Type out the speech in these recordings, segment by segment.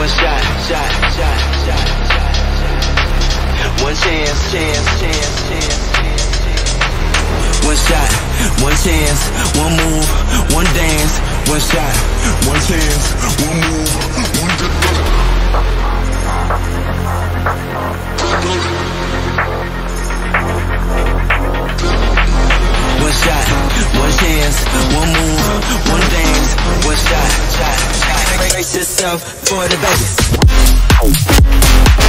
One shot, shot, shot, shot, shot, shot. One chance, chance, chance, chance. One shot, one chance, one move, one dance, one shot, one chance, one for the Vegas.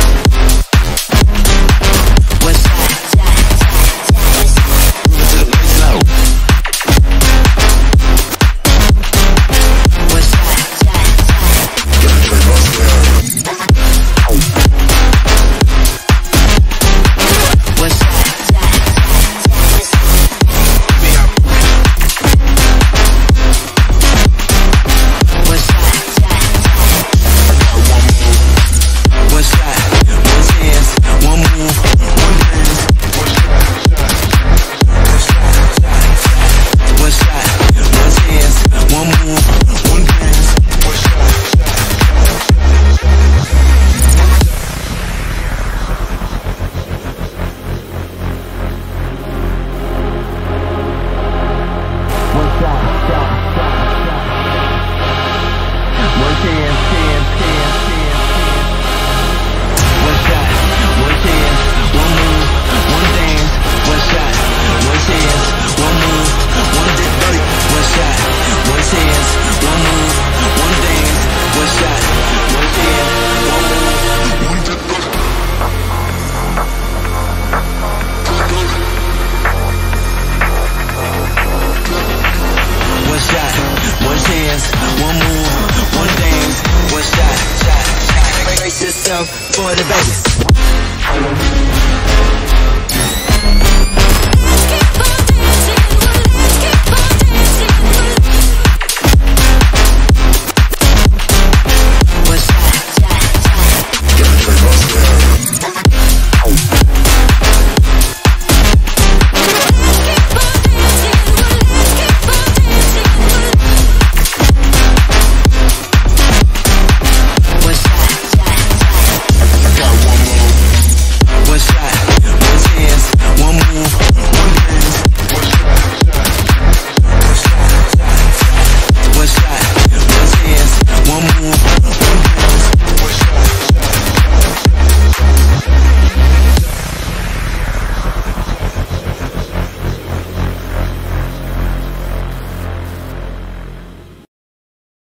for the bass.